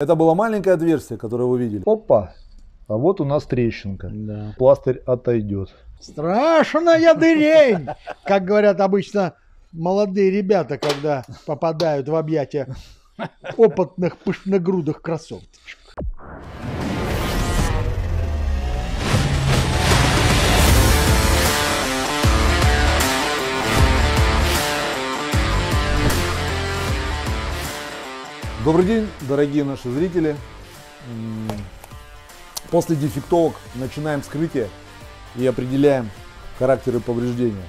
Это было маленькое отверстие, которое вы видели. Опа! А вот у нас трещинка. Да. Пластырь отойдет. Страшная дырень, как говорят обычно молодые ребята, когда попадают в объятия опытных пышногрудых красоточек. Добрый день, дорогие наши зрители. После дефектовок начинаем вскрытие и определяем характеры повреждения.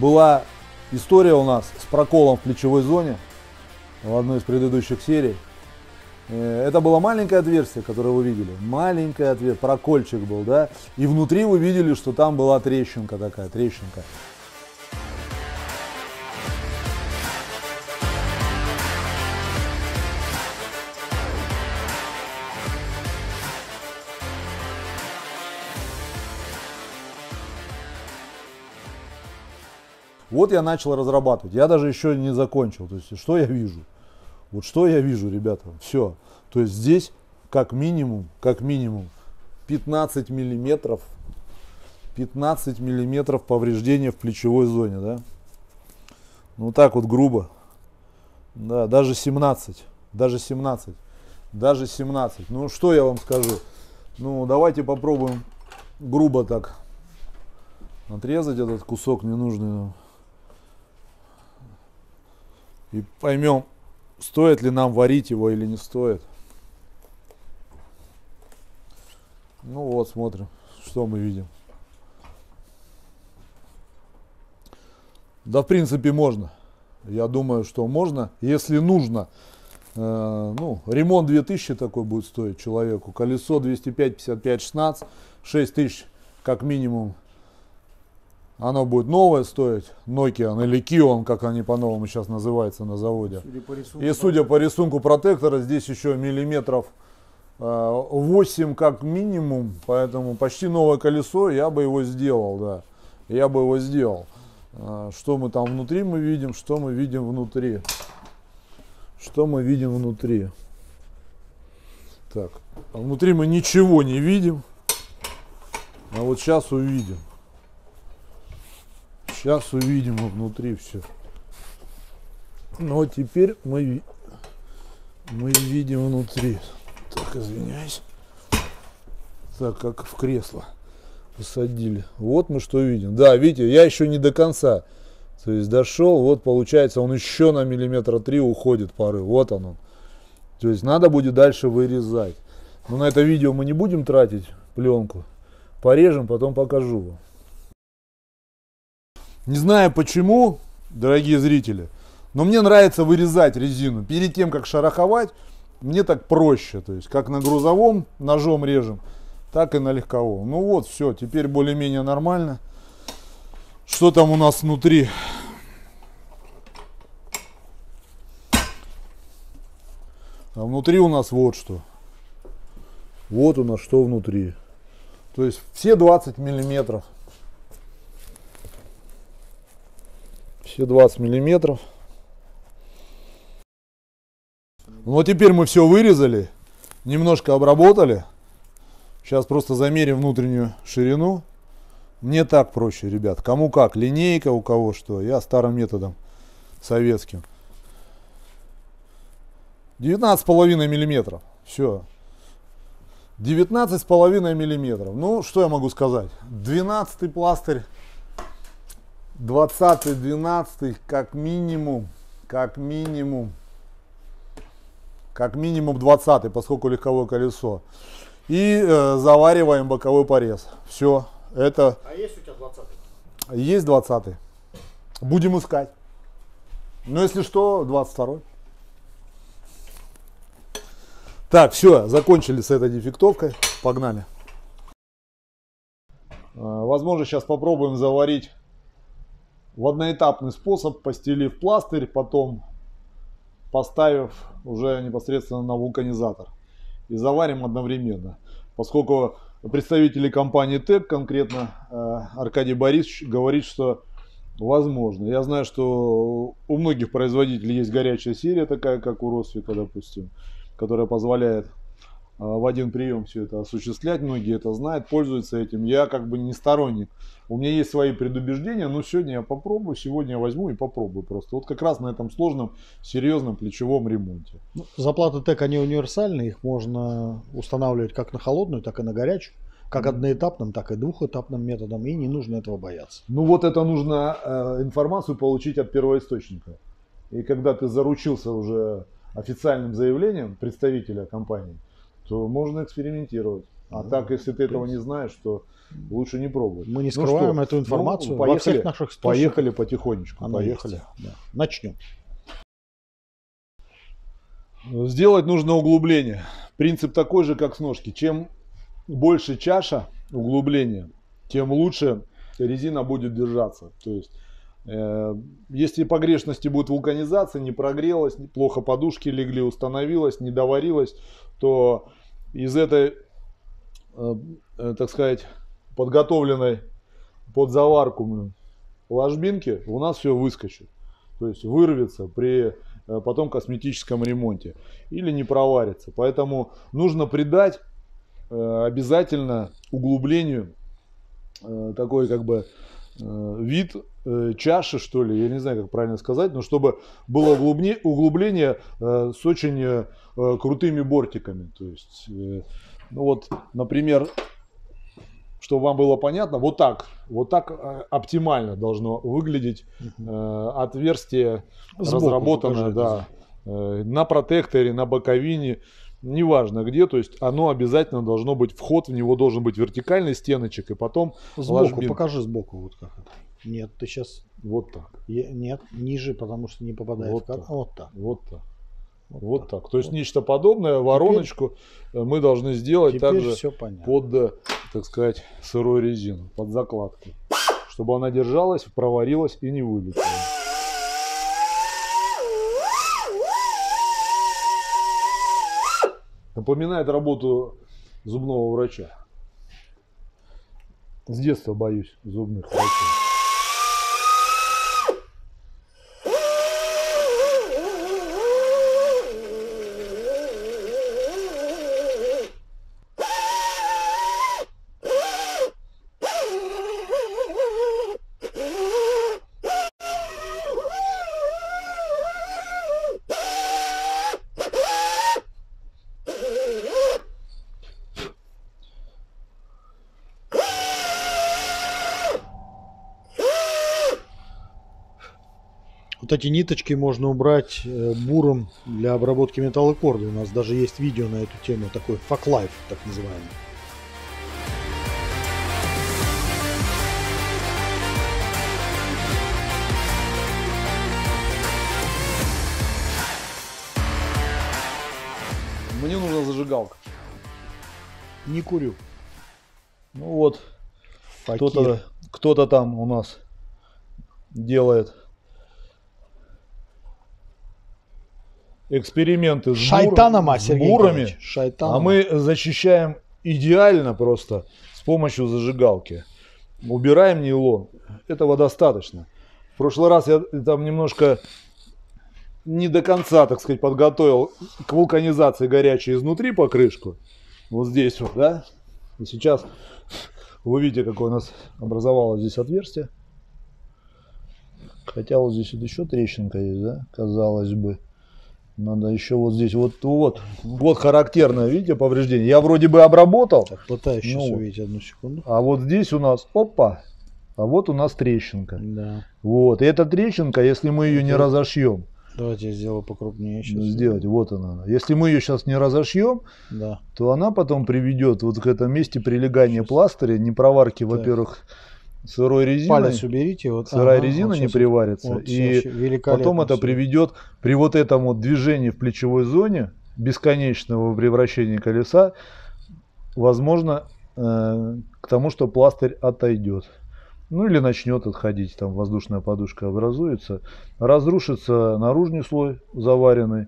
Была история у нас с проколом в плечевой зоне в одной из предыдущих серий. Э, Это было маленькое отверстие, которое вы видели. Маленькое отверстие, прокольчик был, да. И внутри вы видели, что там была трещинка такая, трещинка. Вот я начал разрабатывать. Я даже еще не закончил. То есть, что я вижу? Вот что я вижу, ребята? Все. То есть здесь как минимум, как минимум 15 миллиметров, 15 миллиметров повреждения в плечевой зоне, да? Ну так вот грубо. Да, даже 17, даже 17, даже 17. Ну что я вам скажу? Ну давайте попробуем грубо так отрезать этот кусок ненужный нам. И поймем, стоит ли нам варить его или не стоит. Ну вот, смотрим, что мы видим. Да, в принципе, можно. Я думаю, что можно, если нужно. Э, ну, ремонт 2000 такой будет стоить человеку. Колесо 205, 55, 16, 6000 как минимум. Оно будет новое стоить, Nokia или Kion, как они по-новому сейчас называются на заводе. И судя по рисунку протектора, здесь еще миллиметров э, 8 как минимум, поэтому почти новое колесо, я бы его сделал, да. Я бы его сделал. Э, Что мы там внутри мы видим, что мы видим внутри. Что мы видим внутри. Так, а внутри мы ничего не видим. А вот сейчас увидим. Сейчас увидим внутри все. Но теперь мы, мы видим внутри. Так, извиняюсь. Так, как в кресло посадили. Вот мы что видим. Да, видите, я еще не до конца. То есть дошел, вот получается он еще на миллиметра три уходит порыв. Вот он. То есть надо будет дальше вырезать. Но на это видео мы не будем тратить пленку. Порежем, потом покажу вам. Не знаю почему, дорогие зрители, но мне нравится вырезать резину. Перед тем, как шараховать, мне так проще. То есть, как на грузовом ножом режем, так и на легковом. Ну вот, все, теперь более-менее нормально. Что там у нас внутри? А внутри у нас вот что. Вот у нас что внутри. То есть все 20 миллиметров. Все 20 миллиметров. Ну вот теперь мы все вырезали, немножко обработали. Сейчас просто замерим внутреннюю ширину. Мне так проще, ребят. Кому как, линейка, у кого что. Я старым методом советским. 19,5 миллиметров. Все. 19,5 миллиметров. Ну, что я могу сказать? 12 пластырь 20 12 как минимум как минимум как минимум 20 поскольку легковое колесо. И э, завариваем боковой порез. Все это А есть у тебя 20 есть 20 будем искать. Но если что 22 так все закончили с этой дефектовкой. Погнали. А, возможно сейчас попробуем заварить в одноэтапный способ, постелив пластырь, потом поставив уже непосредственно на вулканизатор. И заварим одновременно. Поскольку представители компании ТЭП, конкретно э, Аркадий Борисович, говорит, что возможно. Я знаю, что у многих производителей есть горячая серия, такая как у Росвика, допустим. которая позволяет в один прием все это осуществлять. Многие это знают, пользуются этим. Я как бы не сторонник. У меня есть свои предубеждения, но сегодня я попробую, сегодня я возьму и попробую просто. Вот как раз на этом сложном, серьезном плечевом ремонте. Ну, Заплаты ТЭК, они универсальны, их можно устанавливать как на холодную, так и на горячую, как одноэтапным, так и двухэтапным методом, и не нужно этого бояться. Ну вот это нужно э, информацию получить от первоисточника. И когда ты заручился уже официальным заявлением представителя компании, то можно экспериментировать. А Ну, так, если ты этого не знаешь, то лучше не пробовать. Мы не Ну скрываем что, эту информацию ну, во поехали, всех наших. Поехали потихонечку. Она поехали. есть, да. Начнем. Сделать нужно углубление. Принцип такой же, как с ножки. Чем больше чаша углубления, тем лучше резина будет держаться. То есть, э, если погрешности будет вулканизация, не прогрелась, плохо подушки легли, установилась, не доварилась, то из этой, э, э, так сказать, подготовленной под заварку ложбинки у нас все выскочит. То есть вырвется при э, потом косметическом ремонте или не проварится. Поэтому нужно придать обязательно углублению такой как бы вид э, чаши, что ли, я не знаю, как правильно сказать, но чтобы было углубне- углубление э, с очень э, э, крутыми бортиками. То есть, э, ну вот, например, чтобы вам было понятно, вот так, вот так э, оптимально должно выглядеть э, отверстие Сбоку разработанное, да, э, на протекторе, на боковине, неважно где, то есть оно обязательно должно быть, вход в него должен быть вертикальный стеночек, и потом Сбоку, ложбин. покажи сбоку вот как это. Нет, ты сейчас... вот так, Нет, ниже, потому что не попадает Вот в кадр. так. Вот так. вот так, Вот вот так. так. То есть нечто подобное, вороночку э, мы должны сделать Теперь также под, э, так сказать, сырой резину, под закладку, чтобы она держалась, проварилась и не вылетела. Напоминает работу зубного врача. С детства боюсь зубных врачей. Вот эти ниточки можно убрать э, буром для обработки металлокорда. У нас даже есть видео на эту тему, такой life, так называемый. Мне нужна зажигалка. Не курю. Ну вот, кто-то кто там у нас делает эксперименты с, бур- Шайтаном, а, с бурами, шайтаном. а мы защищаем идеально просто с помощью зажигалки. Убираем нейлон. Этого достаточно. В прошлый раз я там немножко не до конца, так сказать, подготовил к вулканизации горячей изнутри покрышку. Вот здесь вот, да? И сейчас вы видите, какое у нас образовалось здесь отверстие. Хотя вот здесь вот еще трещинка есть, да? Казалось бы. Надо еще вот здесь, вот, вот, вот характерное, видите, повреждение. Я вроде бы обработал, Так, пытаюсь сейчас Ну увидеть одну секунду. а вот здесь у нас, опа, а вот у нас трещинка. Да. Вот, и эта трещинка, если мы ее не разошьем, Давайте я сделаю покрупнее сейчас. ну, сделать, вот она. Если мы ее сейчас не разошьем, Да. то она потом приведет вот к этому месте прилегания пластыря, не проварки, Так. во-первых, сырой резиной. Палец уберите. Вот. Сырая Ага, резина вот не приварится. вот и потом это всё. приведет при вот этом вот движении в плечевой зоне, бесконечного превращения колеса, возможно, э, к тому, что пластырь отойдет. Ну или начнет отходить, там воздушная подушка образуется, разрушится наружный слой заваренный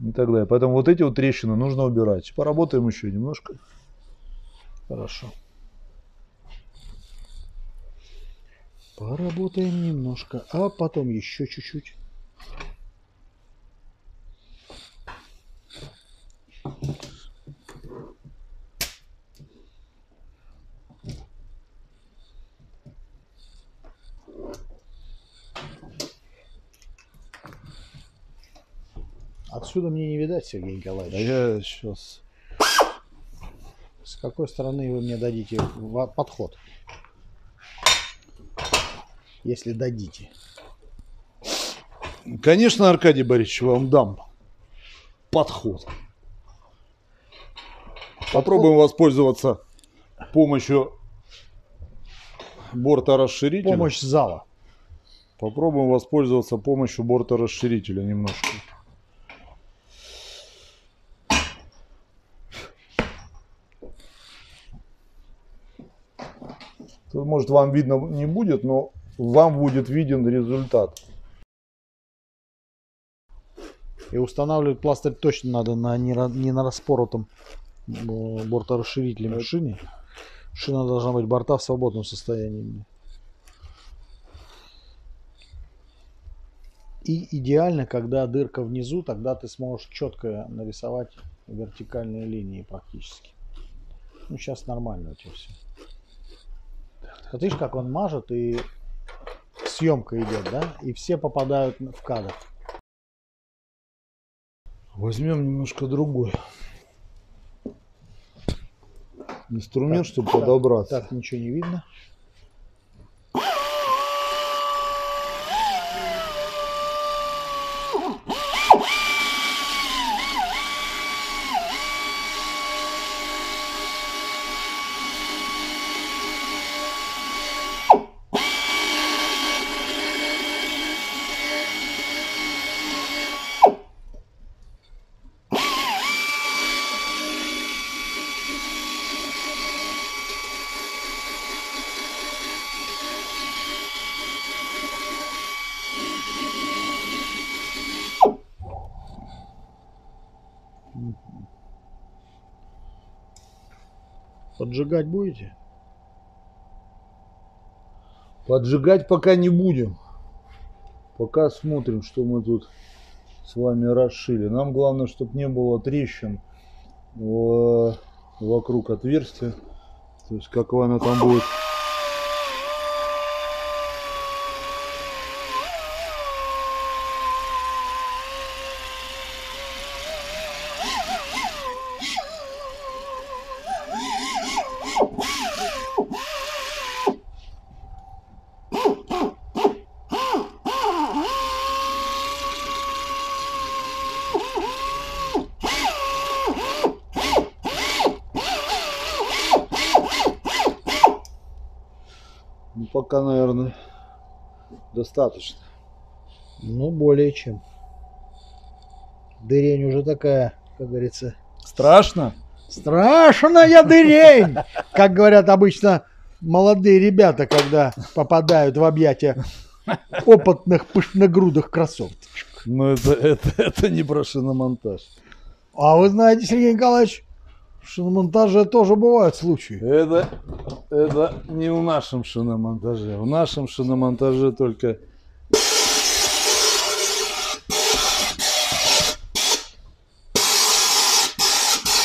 и так далее. Поэтому вот эти вот трещины нужно убирать. Поработаем еще немножко. Хорошо. Поработаем немножко, а потом еще чуть-чуть. Отсюда мне не видать, Сергей Николаевич. А я сейчас... С какой стороны вы мне дадите подход? Если дадите. Конечно, Аркадий Борисович, вам дам подход. Попробуем воспользоваться помощью борта расширителя. Помощь зала. Попробуем воспользоваться помощью борта расширителя немножко. Тут, может, вам видно не будет, но вам будет виден результат. И устанавливать пластырь точно надо на не, не на распоротом э, борторасширителем шины. Шина должна быть борта в свободном состоянии. И идеально, когда дырка внизу, тогда ты сможешь четко нарисовать вертикальные линии практически. Ну, сейчас нормально у тебя все. Смотришь, как он мажет, и съемка идет, да? И все попадают в кадр. Возьмем немножко другой инструмент, Так, чтобы так, подобраться. Так, ничего не видно. Поджигать будете? Поджигать пока не будем. Пока смотрим, что мы тут с вами расшили. Нам главное, чтобы не было трещин в- вокруг отверстия. То есть какое оно там будет. Пока, наверное, достаточно. Ну, более чем. Дырень уже такая, как говорится, Страшно? страшная дырень, как говорят обычно молодые ребята, когда попадают в объятия опытных пышногрудых красоток. Ну, это, это, это не про шиномонтаж. А вы знаете, Сергей Николаевич, что на монтаже тоже бывают случаи. Это, это не в нашем шиномонтаже. В нашем шиномонтаже только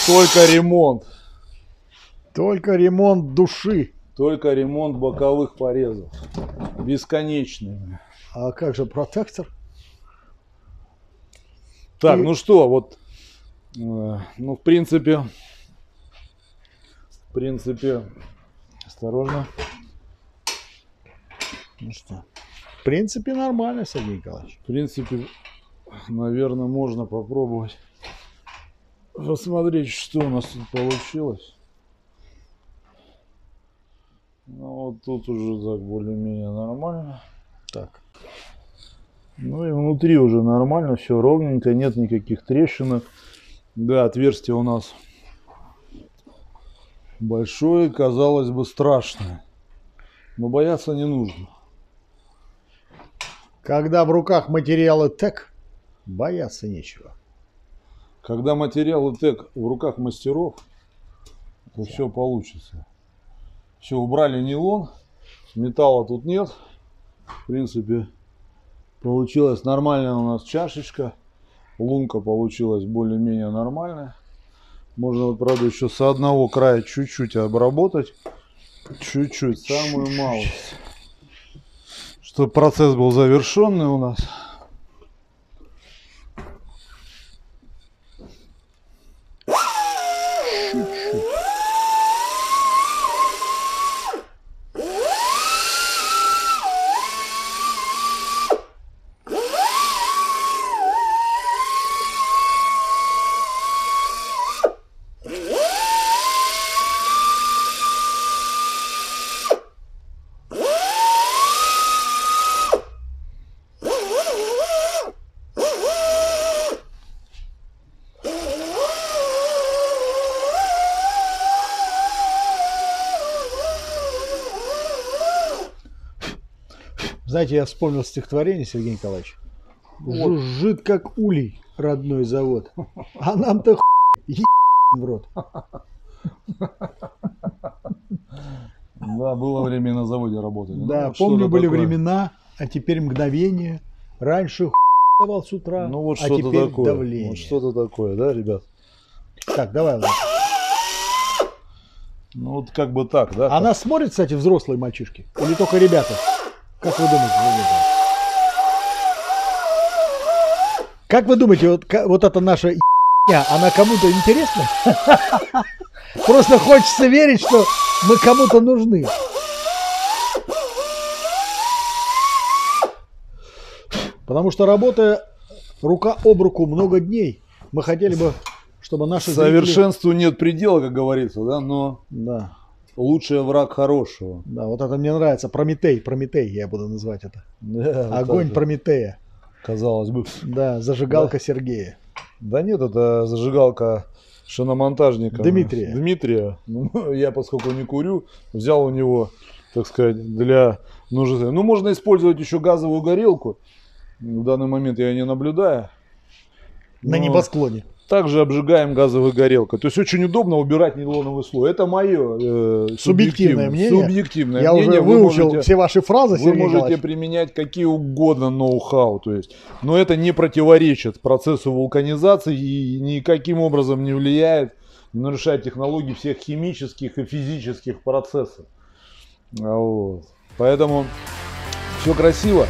только ремонт. Только ремонт души. Только ремонт боковых порезов. Бесконечный. А как же протектор? Так, И- ну что, вот, э, ну, в принципе, в принципе, осторожно. Ну что? В принципе, нормально, Сергей Николаевич. В принципе, наверное, можно попробовать посмотреть, что у нас тут получилось. Ну, вот тут уже так более-менее нормально. Так. Ну и внутри уже нормально, все ровненько, нет никаких трещинок. Да, отверстие у нас большое, казалось бы, страшное. Но бояться не нужно. Когда в руках материалы ТЭК, бояться нечего. Когда материалы ТЭК в руках мастеров, то все получится. Все, убрали нейлон, металла тут нет. В принципе, получилась нормальная у нас чашечка. Лунка получилась более-менее нормальная. Можно, правда, еще с одного края чуть-чуть обработать. Чуть-чуть, самую малость. Чтобы процесс был завершенный у нас. Знаете, я вспомнил стихотворение Сергей Николаевич. Вот. Жужжит, как улей, родной завод. А нам-то хуй, в рот. Да, было время на заводе работать. Да, Ну, помню, были такое. времена, а теперь мгновение. Раньше хуй давал с утра, Ну вот а теперь такое. давление. Вот что-то такое, да, ребят? Так, давай. Влад. Ну вот как бы так, да? А нас смотрят, кстати, взрослые мальчишки? Или только ребята? Как вы думаете? Николаевич? Как вы думаете, вот, вот эта наша ебня, она кому-то интересна? Просто хочется верить, что мы кому-то нужны. Потому что работая рука об руку много дней, мы хотели бы, чтобы наши зрители- Совершенству нет предела, как говорится, да, но Да, лучший враг хорошего. да, вот это мне нравится. Прометей, Прометей, я буду называть это. Да, Огонь вот, Прометея. Казалось бы. Да, зажигалка Сергея. Да нет, это зажигалка шиномонтажника. Дмитрия. Дмитрия. Ну, я, поскольку не курю, взял у него, так сказать, для нужды. Ну, можно использовать еще газовую горелку. В данный момент я не наблюдаю. На Но небосклоне. Также обжигаем газовой горелкой. То есть очень удобно убирать нейлоновый слой. Это мое э, Субъективное мнение. Субъективное Я мнение. уже Вы выучил можете- все ваши фразы, вы Сергей можете Николаевич. применять какие угодно ноу-хау, то есть, но это не противоречит процессу вулканизации и никаким образом не влияет, не нарушает технологии всех химических и физических процессов. А Вот. Поэтому все красиво.